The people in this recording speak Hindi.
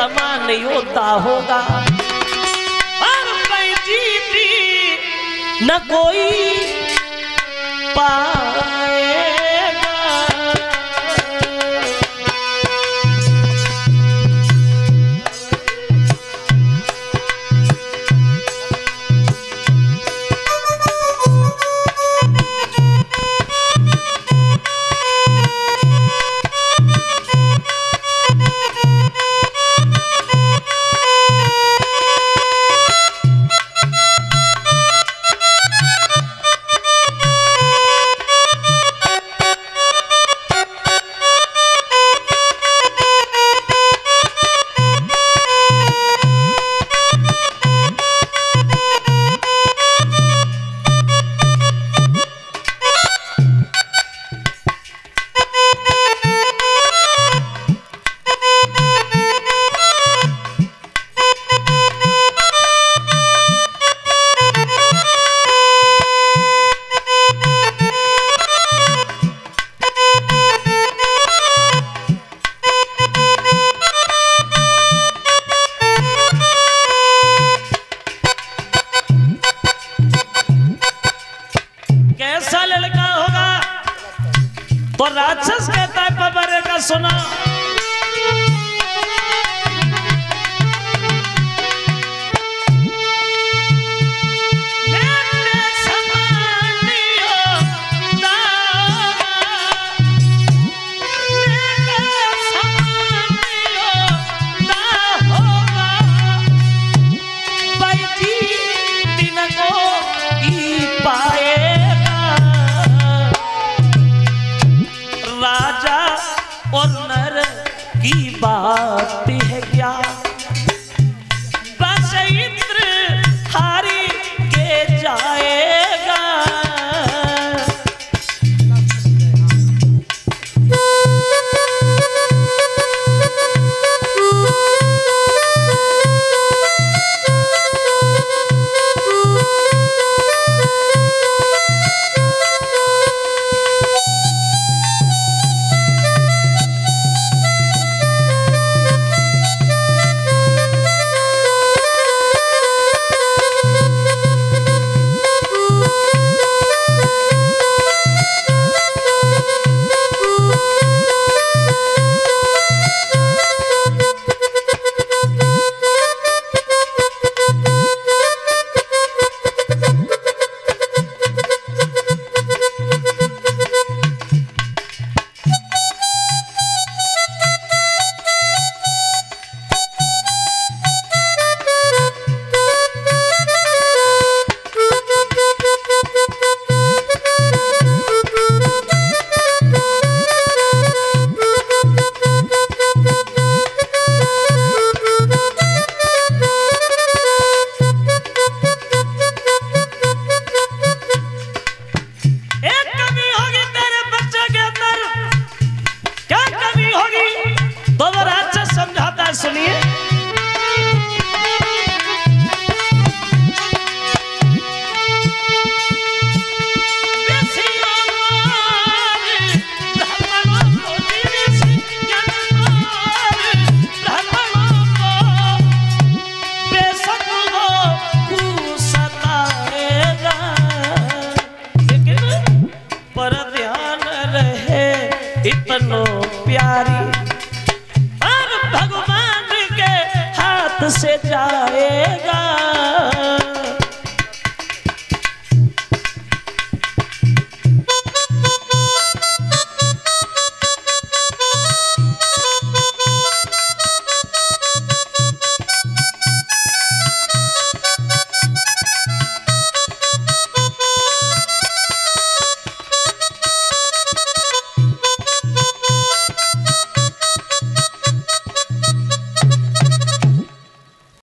समान योद्धा होगा। और न कोई पा और राक्षस कहता है पबरे का सुना। आते